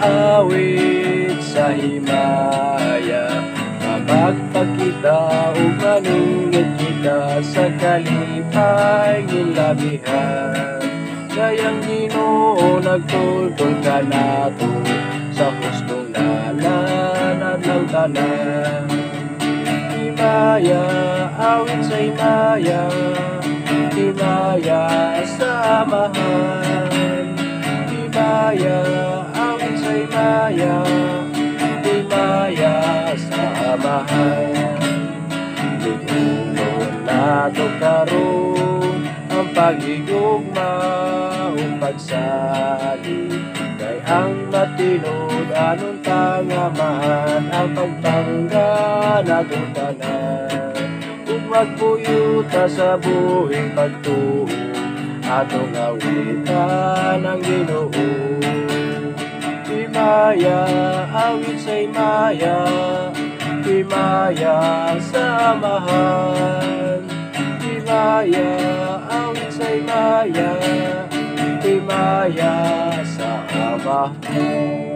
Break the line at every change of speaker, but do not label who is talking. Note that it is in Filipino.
awit sa himaya. Mapagpakita o manunggit kita sa kalipay nilabihan Kayang ginoo nagtultol ka nato sa hustong nalan at ng tanan Himaya, awit sa himaya. Himaya, samahan Himaya, awit sa himaya Himaya, samahan Liunon na to karon Ang pagigugma o pagsali Kay ang matinod anong tangamahan Ang pagtangga na tanan Kung magpuyuta sa buhing pagtuo Atong awitan ang ginoo Himaya, awit sa himaya Himaya, samahan Himaya, awit sa himaya Himaya, samahan